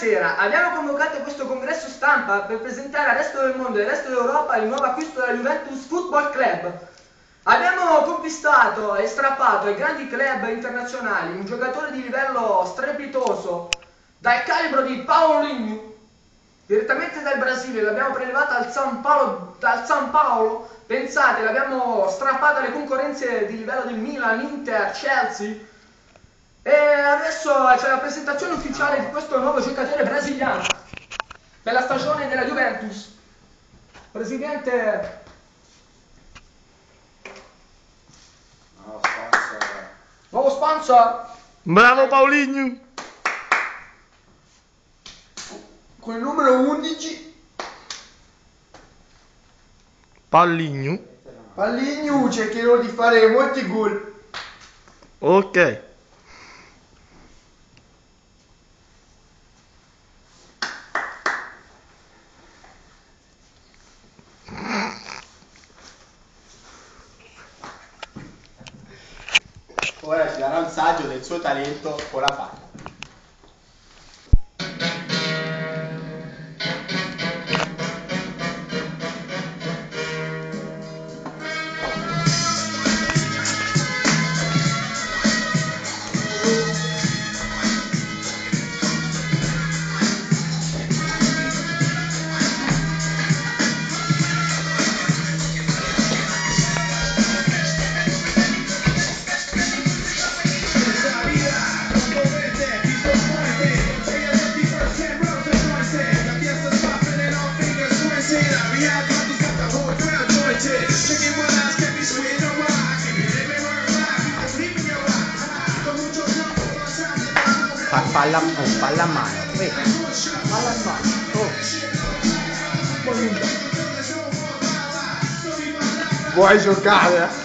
Buonasera, abbiamo convocato questo congresso stampa per presentare al resto del mondo e al resto d'Europa il nuovo acquisto della Juventus Football Club. Abbiamo conquistato e strappato ai grandi club internazionali un giocatore di livello strepitoso dal calibro di Paulinho, direttamente dal Brasile, l'abbiamo prelevato al San Paolo, dal San Paolo, pensate, l'abbiamo strappato alle concorrenze di livello del Milan, Inter, Chelsea, e c'è la presentazione ufficiale di questo nuovo giocatore brasiliano per la stagione della Juventus. Presidente, No, sponsor. nuovo sponsor Bravo Paulinho! con il numero 11, Paulinho. Palligno cercherò di fare molti gol. Ok. Ora ci darà un saggio del suo talento con la palla. Pa palam, oh, palaman. Wait. Palaman. Oh. Boa jogada.